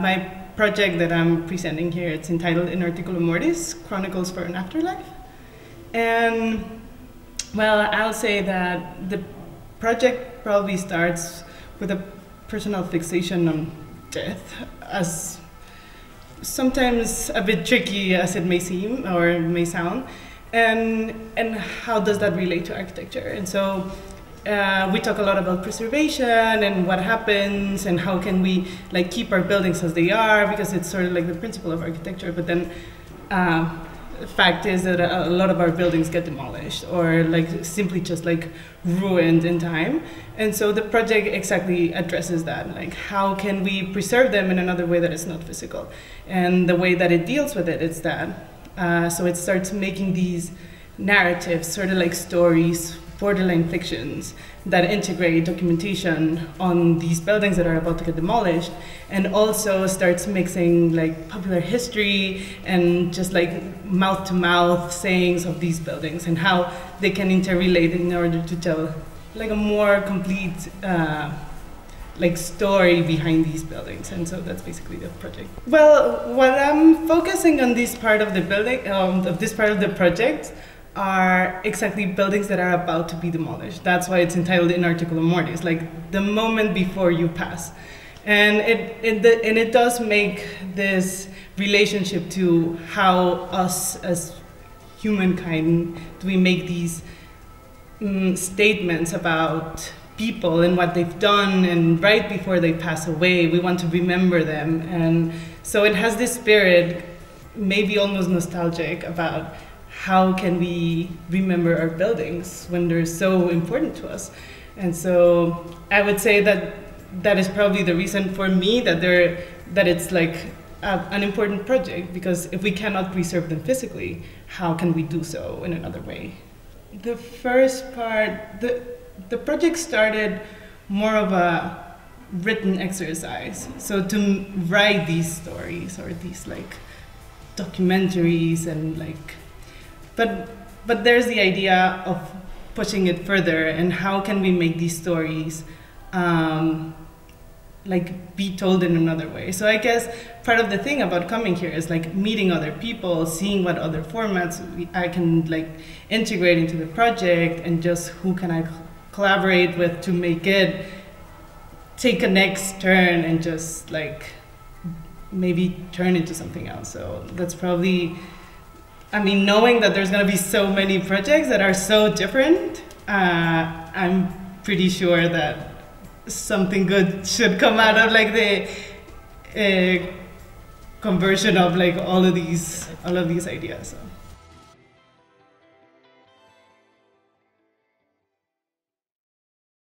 My project that I'm presenting here, it's entitled In Articulo Mortis, Chronicles for an Afterlife. And well, I'll say that the project probably starts with a personal fixation on death as sometimes a bit tricky as it may seem or may sound and and how does that relate to architecture and so uh, we talk a lot about preservation and what happens and how can we like keep our buildings as they are because it's sort of like the principle of architecture but then uh, fact is that a lot of our buildings get demolished or like simply just like ruined in time. And so the project exactly addresses that like how can we preserve them in another way that is not physical? And the way that it deals with it is that uh, so it starts making these narratives sort of like stories borderline fictions that integrate documentation on these buildings that are about to get demolished and also starts mixing like popular history and just like mouth to mouth sayings of these buildings and how they can interrelate in order to tell like a more complete uh, like story behind these buildings. And so that's basically the project. Well what i'm focusing on this part of the building um, of this part of the project are exactly buildings that are about to be demolished. That's why it's entitled in articulo mortis, like the moment before you pass. And it, it, and it does make this relationship to how us as humankind do we make these um, statements about people and what they've done and right before they pass away we want to remember them and so it has this spirit maybe almost nostalgic about how can we remember our buildings when they're so important to us? And so I would say that that is probably the reason for me that they're that it's like an important project because if we cannot preserve them physically, how can we do so in another way? The first part, the the project started more of a written exercise. So to write these stories or these like documentaries and like but but there's the idea of pushing it further and how can we make these stories um, like be told in another way. So I guess part of the thing about coming here is like meeting other people, seeing what other formats I can like integrate into the project and just who can I collaborate with to make it take a next turn and just like maybe turn into something else. So that's probably I mean, knowing that there's going to be so many projects that are so different, uh, I'm pretty sure that something good should come out of like the uh, conversion of like all of these all of these ideas. So.